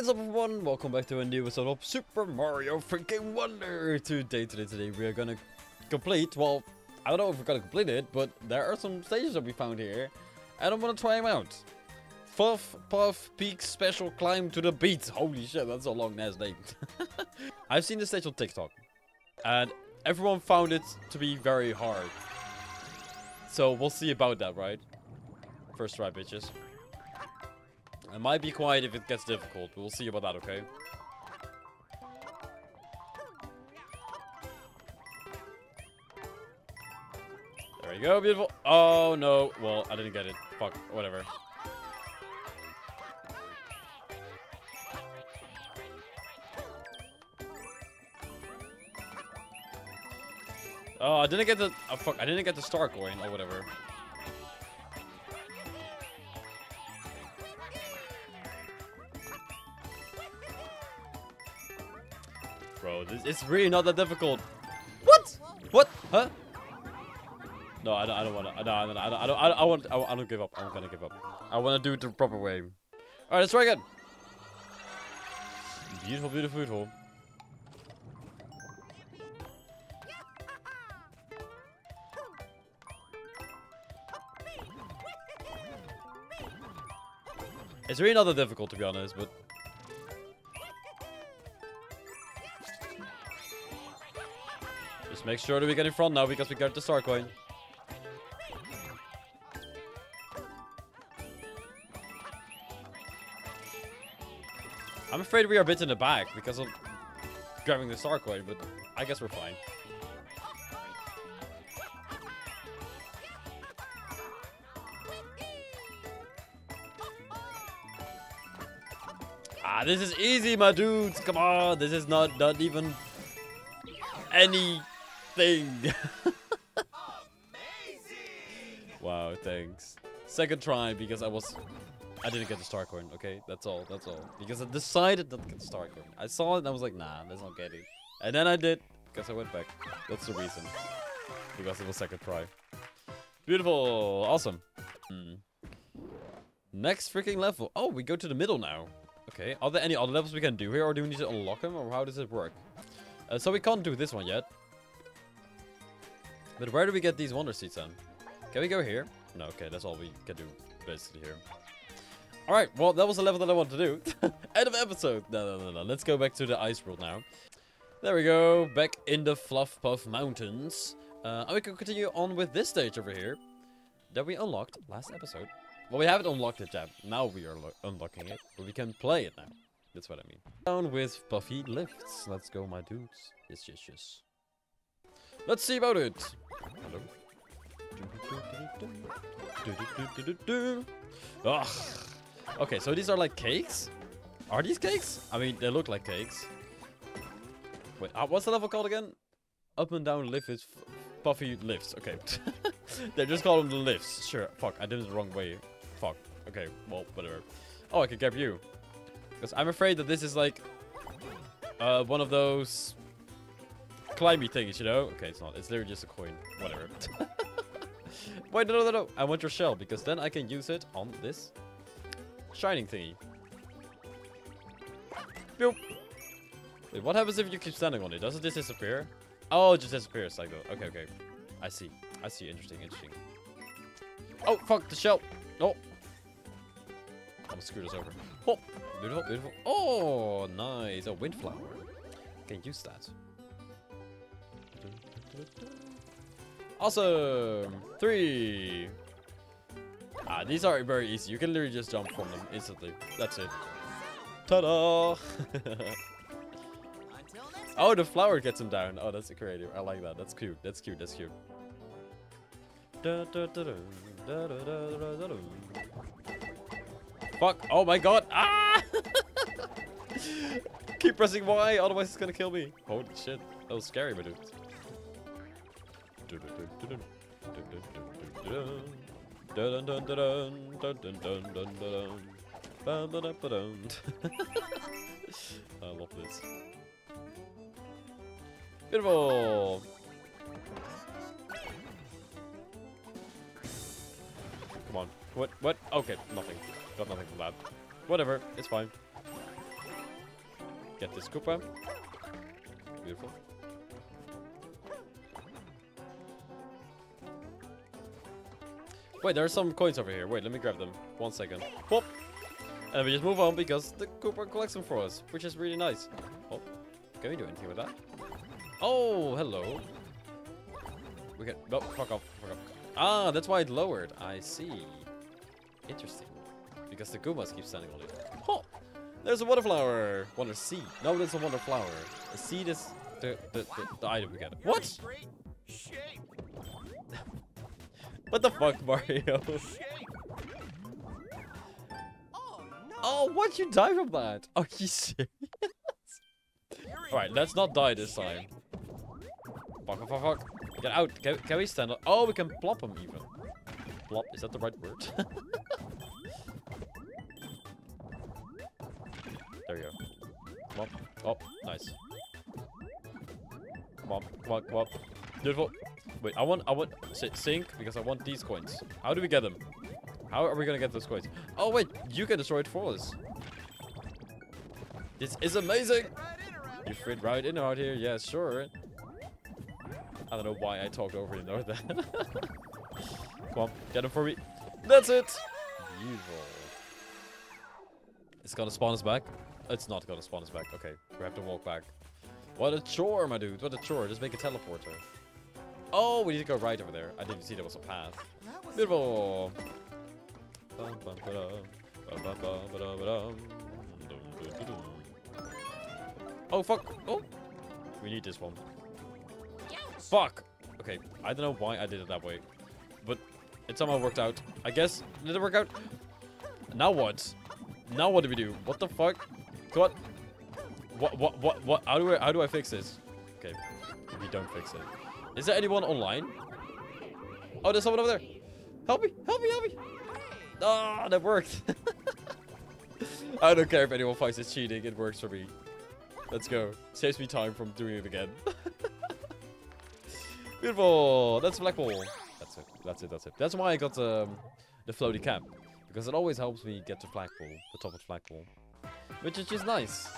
What is up everyone? Welcome back to a new episode of Super Mario freaking Wonder! Today, today, today we are gonna complete, well, I don't know if we're gonna complete it, but there are some stages that we found here, and I'm gonna try them out. Puff, Puff, Peak Special Climb to the Beat. Holy shit, that's a long ass name. I've seen this stage on TikTok, and everyone found it to be very hard. So we'll see about that, right? First try, bitches. I might be quiet if it gets difficult. We'll see about that, okay? There you go, beautiful. Oh, no. Well, I didn't get it. Fuck, whatever. Oh, I didn't get the... Oh, fuck, I didn't get the star coin or whatever. Bro, this, it's really not that difficult. What? What? Huh? No, I don't. I don't want to. No, I don't. I don't. I don't. I, don't, I want. I, I don't give up. I'm not gonna give up. I want to do it the proper way. All right, let's try again. Beautiful, beautiful, beautiful. It's really not that difficult to be honest, but make sure that we get in front now because we got the star coin. I'm afraid we are a bit in the back because of grabbing the star coin, but I guess we're fine. Ah, this is easy, my dudes. Come on, this is not not even anything. wow, thanks. Second try because I was I didn't get the star coin, okay? That's all, that's all. Because I decided not to get the star coin. I saw it and I was like, nah, let's not get it. And then I did, because I went back. That's the reason. Because it was second try. Beautiful, awesome. Hmm. Next freaking level. Oh, we go to the middle now. Okay, are there any other levels we can do here or do we need to unlock them or how does it work? Uh, so we can't do this one yet. But where do we get these wonder seeds then? Can we go here? No, okay, that's all we can do basically here. Alright, well, that was the level that I wanted to do. End of episode. No, no, no, no. Let's go back to the ice world now. There we go. Back in the Fluff Puff Mountains. Uh, and we can continue on with this stage over here. That we unlocked last episode. Well, we haven't unlocked it yet. Now we are unlocking it. But we can play it now. That's what I mean. Down with Puffy lifts. Let's go, my dudes. Yes, yes, yes. Let's see about it. Hello. Ugh. Okay, so these are like cakes? Are these cakes? I mean, they look like cakes. Wait, uh, what's the level called again? Up and down lift is puffy lifts. Okay. they just call them the lifts. Sure. Fuck, I did it the wrong way. Fuck. Okay, well, whatever. Oh, I can grab you. Because I'm afraid that this is like uh, one of those climby things, you know? Okay, it's not. It's literally just a coin. Whatever. Wait, no, no, no, no. I want your shell because then I can use it on this shining thingy. Boop. Wait, what happens if you keep standing on it? Does it just disappear? Oh, it just disappears like that. Okay, okay. I see. I see. Interesting, interesting. Oh, fuck, the shell. Oh. I'm gonna screw this over. Oh, beautiful, beautiful. Oh, nice. A windflower. Can use that. Awesome. Three. Ah, these are very easy. You can literally just jump from them instantly. That's it. Ta-da! oh, the flower gets him down. Oh, that's creative. I like that. That's cute. That's cute. That's cute. Fuck. Oh my god. Ah! Keep pressing Y, otherwise it's gonna kill me. Holy shit. That was scary, my dude. I love this. Beautiful. Come on. What? What? Okay, nothing. Got nothing from that. Whatever. It's fine. Get this Koopa. Beautiful. Wait, there are some coins over here. Wait, let me grab them. One second. Pop! And we just move on because the Koopa collects them for us, which is really nice. Oh, can we do anything with that? Oh, hello. We can. No, fuck off. Fuck off. Ah, that's why it lowered. I see. Interesting. Because the Goombas keep standing on it. Oh, there's a water flower. Wonder seed. No, there's a wonder flower. A seed is the the, the, the item we get. What? What the fuck, Mario? Oh, oh, why'd you die from that? Are you serious? Alright, let's not die this time. Fuck, fuck, fuck, fuck. Get out. Can, can we stand up? Oh, we can plop him even. Plop, is that the right word? there you go. On. Oh, nice. Come on, come on, come on. Beautiful. Wait, I want, I want, sink, because I want these coins. How do we get them? How are we gonna get those coins? Oh wait, you can destroy it for us. This is amazing! You fit right in out here, yeah, sure. I don't know why I talked over you know that. Come on, get him for me. That's it! It's gonna spawn us back? It's not gonna spawn us back. Okay, we have to walk back. What a chore, my dude. What a chore. Just make a teleporter. Oh, we need to go right over there. I didn't see there was a path. Beautiful. Oh, fuck. Oh. We need this one. Fuck. Okay, I don't know why I did it that way. But it somehow worked out. I guess. Did it work out? Now what? Now what do we do? What the fuck? What? What? What? What? What? How do I? How do I fix this? Okay, we don't fix it. Is there anyone online? Oh, there's someone over there. Help me! Help me! Help me! Ah, oh, that worked. I don't care if anyone finds this cheating. It works for me. Let's go. Saves me time from doing it again. Beautiful. That's black ball. That's it. That's it. That's it. That's why I got um, the floaty cap. Because it always helps me get to flagpole, the top of flagpole. Which is just nice.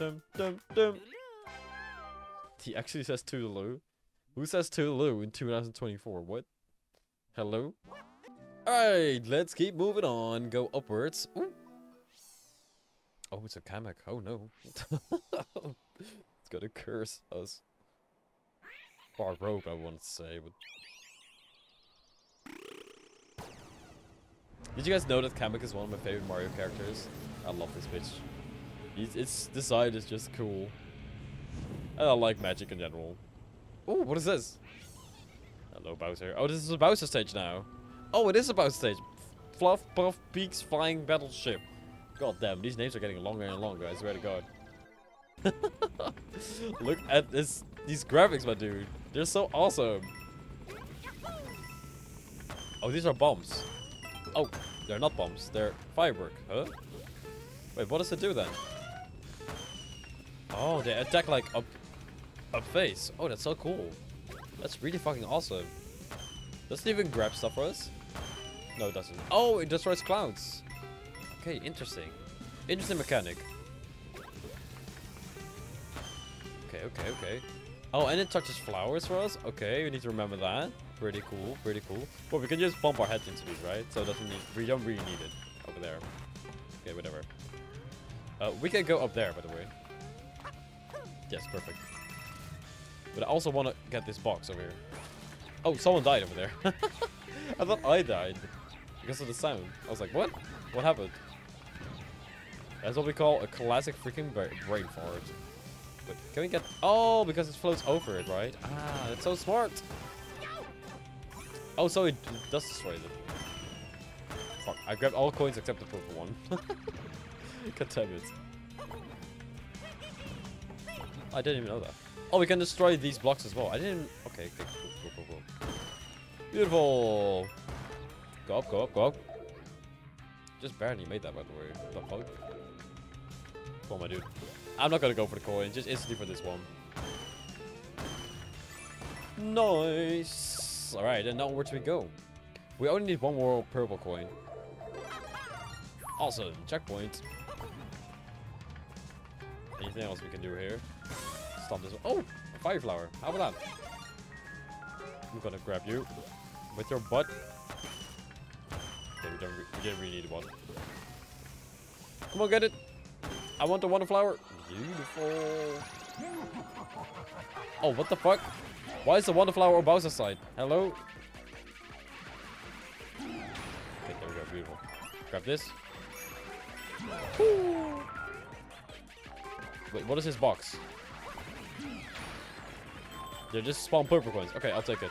Dum, dum, dum. He actually says Toodaloo. Who says Toodaloo in 2024? What? Hello? Alright, let's keep moving on. Go upwards. Ooh. Oh, it's a Kamek. Oh no. it's gonna curse us. Or rope, I want to say, but... Did you guys know that Kamek is one of my favorite Mario characters? I love this bitch. He's, it's design is just cool. And I like magic in general. Oh, what is this? Hello, Bowser. Oh, this is a Bowser stage now. Oh, it is a Bowser stage. Fluff, Puff, Peaks, Flying Battleship. God damn, these names are getting longer and longer, I swear to God. Look at this, these graphics, my dude. They're so awesome. Oh, these are bombs. Oh, they're not bombs. They're firework. Huh? Wait, what does it do then? Oh, they attack like up, up face. Oh, that's so cool. That's really fucking awesome. Does it even grab stuff for us? No, it doesn't. Oh, it destroys clouds. Okay, interesting. Interesting mechanic. Okay, okay, okay. Oh, and it touches flowers for us? Okay, we need to remember that. Pretty cool, pretty cool. Well, we can just bump our heads into these, right? So doesn't need, we don't really need it over there. Okay, whatever. Uh, we can go up there, by the way. Yes, perfect. But I also want to get this box over here. Oh, someone died over there. I thought I died because of the sound. I was like, what? What happened? That's what we call a classic freaking brain fart. But can we get... Oh, because it floats over it, right? Ah, that's so smart. Oh, so it does destroy them. Fuck, I grabbed all coins except the purple one. God damn it. I didn't even know that. Oh, we can destroy these blocks as well. I didn't... Okay, okay, cool, cool, cool, cool. Beautiful. Go up, go up, go up. Just barely made that, by the way. What The fuck? Come on, my dude. I'm not gonna go for the coin. Just instantly for this one. Nice. Alright, and now where do we go? We only need one more purple coin. Awesome. Checkpoint. Anything else we can do here? Stop this. Oh, a fire flower. How about that? I'm gonna grab you with your butt. Okay, we don't. We didn't really need one. Come on, get it. I want the wonder flower. Beautiful. Oh, what the fuck? Why is the wonder flower on Bowser's side? Hello? Okay, there we go. Beautiful. Grab this. Wait, what is this box? They just spawn purple coins. Okay, I'll take it.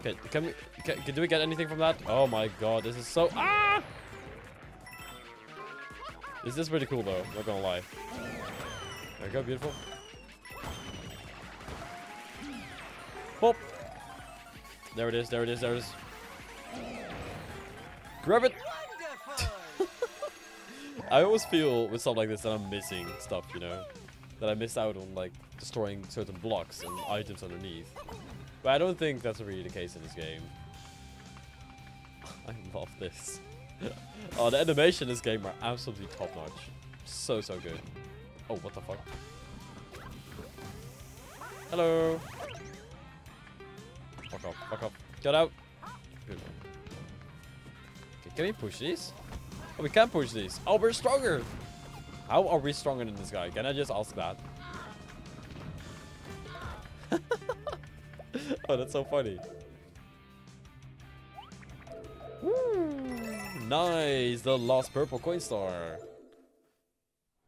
Okay, can we, can, do we get anything from that? Oh my god, this is so, ah! This is pretty cool though, not gonna lie. There we go, beautiful. Pop! There it is, there it is, there it is. Grab it! I always feel with stuff like this that I'm missing stuff, you know? That I miss out on, like, destroying certain blocks and items underneath. But I don't think that's really the case in this game. I love this. oh, the animation in this game are absolutely top-notch. So, so good. Oh, what the fuck? Hello! Fuck off, fuck off. Get out! Good. Okay, can we push these? Oh, we can push these. Oh, we're stronger! How are we stronger than this guy? Can I just ask that? oh, that's so funny. Woo! Nice! The last purple coin star.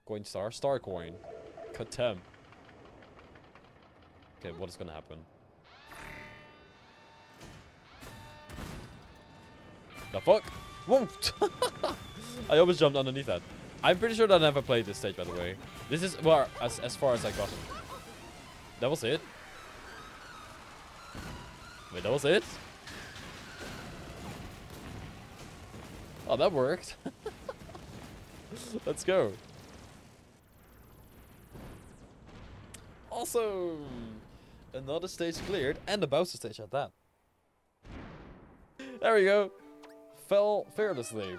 Coin star? Star coin. Katem. Okay, what is gonna happen? The fuck? Whoa! I almost jumped underneath that. I'm pretty sure that I never played this stage, by the way. This is, well, as, as far as I got. That was it? Wait, that was it? Oh, that worked. Let's go. Awesome! Another stage cleared, and the Bowser stage at that. There we go. Fell fearlessly.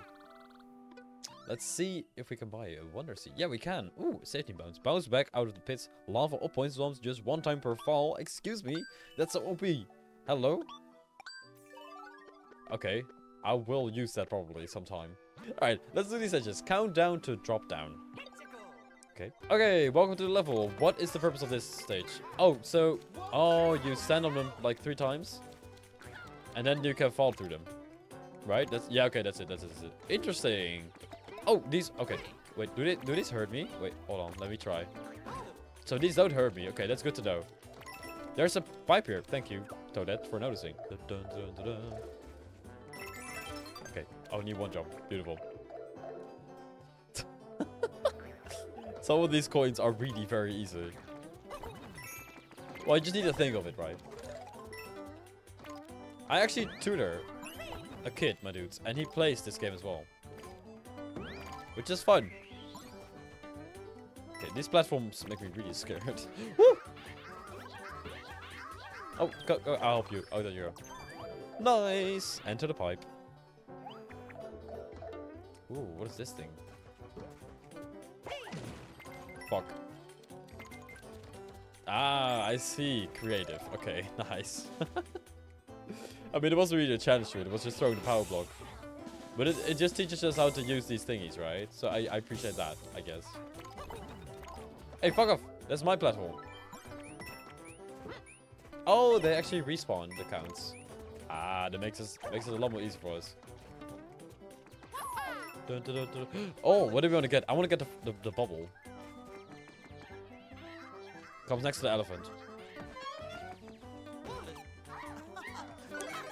Let's see if we can buy a Wonder Seed. Yeah, we can. Ooh, safety bounce. Bounce back out of the pits. Lava up point zones just one time per fall. Excuse me. That's OP. Hello? Okay. I will use that probably sometime. Alright, let's do these edges. Countdown to drop down. Okay. Okay, welcome to the level. What is the purpose of this stage? Oh, so... Oh, you stand on them like three times. And then you can fall through them. Right? That's Yeah, okay, that's it. That's it. That's it. Interesting. Oh, these... Okay. Wait, do, they, do these hurt me? Wait, hold on. Let me try. So these don't hurt me. Okay, that's good to know. There's a pipe here. Thank you, Toadette, for noticing. Dun, dun, dun, okay, I only one jump. Beautiful. Some of these coins are really very easy. Well, you just need to think of it, right? I actually tutor a kid, my dudes, and he plays this game as well. Which is fun. Okay, these platforms make me really scared. oh, go, go, I'll help you. Oh, there you go. Nice! Enter the pipe. Ooh, what is this thing? Fuck. Ah, I see. Creative. Okay, nice. I mean, it wasn't really a challenge to it. It was just throwing the power block. But it, it just teaches us how to use these thingies, right? So I, I appreciate that, I guess. Hey, fuck off. That's my platform. Oh, they actually respawn the counts. Ah, that makes us makes it a lot more easy for us. Dun, dun, dun, oh, what do we want to get? I want to get the, the, the bubble. Comes next to the elephant.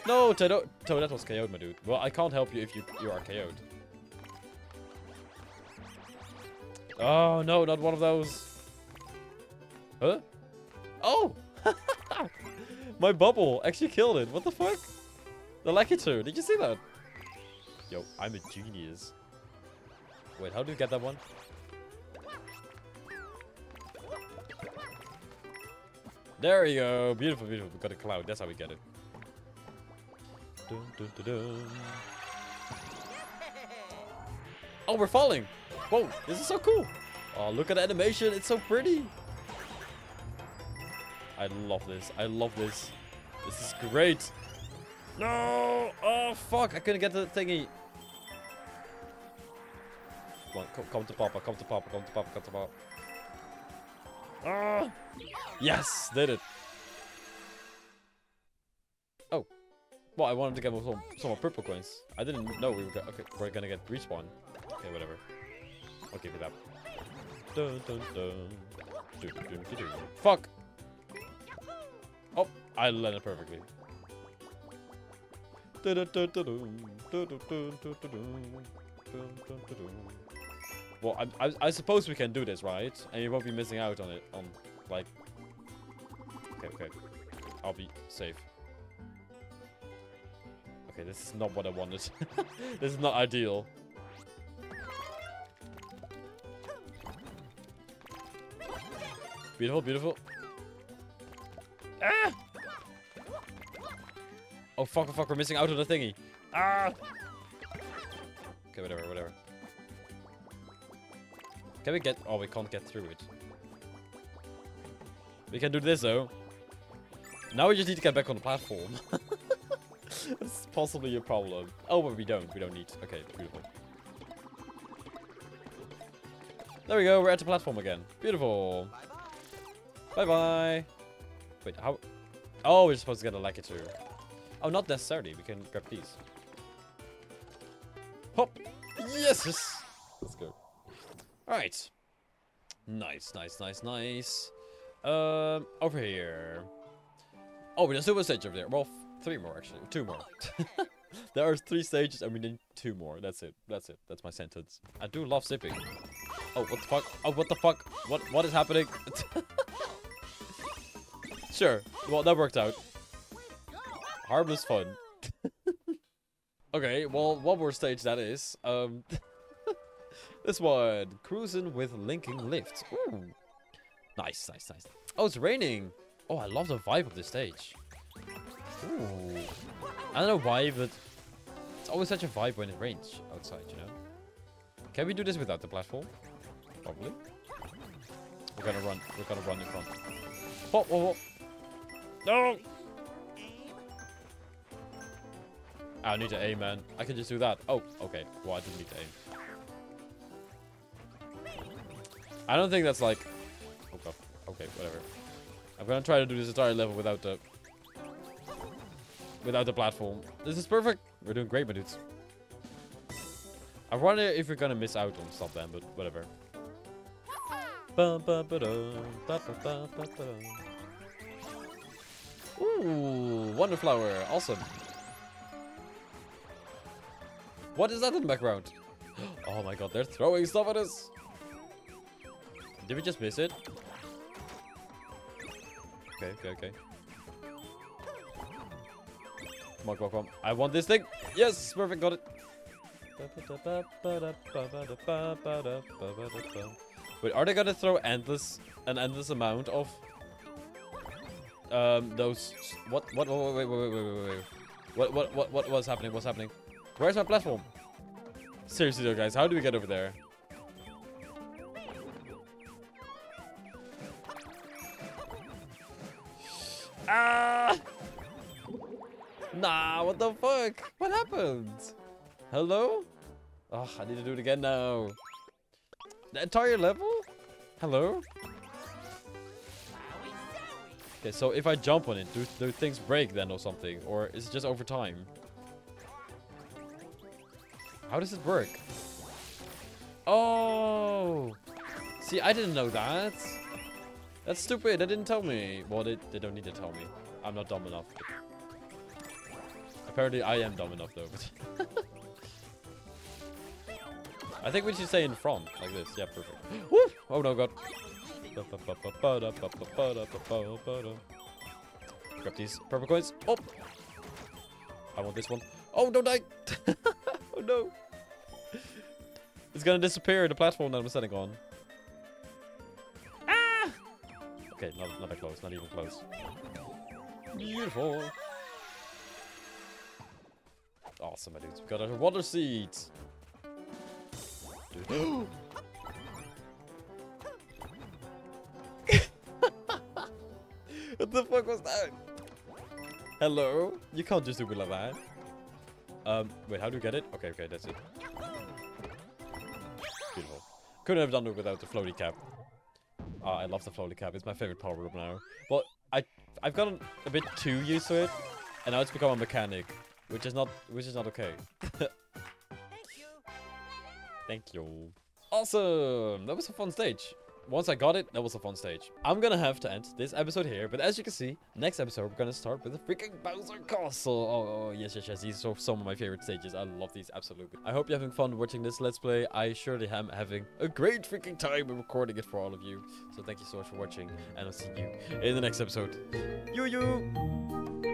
No, Toadette was KO'd, my dude. Well, I can't help you if you, you are KO'd. Oh, no, not one of those. Huh? Oh! my bubble actually killed it. What the fuck? The Lakitu. Did you see that? Yo, I'm a genius. Wait, how do you get that one? There you go. Beautiful, beautiful. We got a cloud. That's how we get it. Dun, dun, dun. Oh, we're falling. Whoa, this is so cool. Oh, look at the animation. It's so pretty. I love this. I love this. This is great. No! Oh, fuck. I couldn't get the thingy. Come on, come, come to Papa, come to Papa, come to Papa, come to Papa. Ah! Yes, did it. Well, I wanted to get some, some purple coins. I didn't know we were, okay, we're gonna get respawn. Okay, whatever. I'll give you that. Dun, dun, dun. Fuck! Oh, I landed perfectly. Well, I, I, I suppose we can do this, right? And you won't be missing out on it, on, like... Okay, okay. I'll be safe. Okay, this is not what I wanted. this is not ideal. Beautiful, beautiful. Ah! Oh, fuck, oh, fuck, we're missing out on the thingy. Ah! Okay, whatever, whatever. Can we get... Oh, we can't get through it. We can do this, though. Now we just need to get back on the platform. That's possibly a problem. Oh, but we don't. We don't need... Okay, beautiful. There we go. We're at the platform again. Beautiful. Bye-bye. Wait, how... Oh, we're supposed to get a Lakitu. Oh, not necessarily. We can grab these. Hop. Yes! Let's go. Alright. Nice, nice, nice, nice. Um, over here. Oh, there's a stage over there. Well, three more actually. Two more. there are three stages and we need two more. That's it. That's it. That's my sentence. I do love zipping. Oh, what the fuck? Oh, what the fuck? What What is happening? sure. Well, that worked out. Harmless fun. okay, well, one more stage that is. Um, this one. Cruising with linking lifts. Ooh. Nice, nice, nice. Oh, it's raining. Oh, I love the vibe of this stage. Ooh. I don't know why, but it's always such a vibe when it rains outside, you know? Can we do this without the platform? Probably. We're gonna run. We're gonna run in front. Hop, hop, hop. No! I need to aim, man. I can just do that. Oh, okay. Well, I didn't need to aim. I don't think that's like... Oh, God. Okay, whatever. I'm gonna try to do this entire level without the... Without the platform. This is perfect. We're doing great, my dudes. I wonder if we're gonna miss out on stuff then, but whatever. Ooh, Wonderflower. Awesome. What is that in the background? Oh my god, they're throwing stuff at us. Did we just miss it? Okay, okay, okay. Come on, come on, come on. I want this thing. Yes, perfect, got it. Wait, are they gonna throw endless, an endless amount of um those? What? What? Wait, wait, wait, wait, wait, wait. What? What? What? What? What's happening? What's happening? Where's my platform? Seriously though, guys, how do we get over there? What? Happened? Hello? Oh, I need to do it again now. The entire level? Hello? Okay, so if I jump on it, do, do things break then or something? Or is it just over time? How does it work? Oh! See, I didn't know that. That's stupid. They didn't tell me. Well, they, they don't need to tell me. I'm not dumb enough. Apparently, I am dumb enough, though. I think we should say in front, like this. Yeah, perfect. Woo! Oh, no, God. Grab these purple coins. Oh! I want this one. Oh, don't die! oh, no. It's gonna disappear, the platform that I'm sitting on. Ah! Okay, not, not that close, not even close. Beautiful. Awesome, my dudes. We got our wonder seeds. What the fuck was that? Hello? You can't just do it like that. Um, wait, how do you get it? Okay, okay, that's it. Beautiful. Couldn't have done it without the floaty cap. Oh, I love the floaty cap. It's my favorite power up now. But I, I've gotten a bit too used to it, and now it's become a mechanic, which is not, which is not okay. Thank you. Thank you. Awesome! That was a fun stage once I got it, that was a fun stage. I'm gonna have to end this episode here, but as you can see, next episode we're gonna start with the freaking Bowser Castle. Oh, oh, oh yes, yes, yes. These are some of my favorite stages. I love these absolutely. I hope you're having fun watching this Let's Play. I surely am having a great freaking time recording it for all of you. So thank you so much for watching, and I'll see you in the next episode. You, you.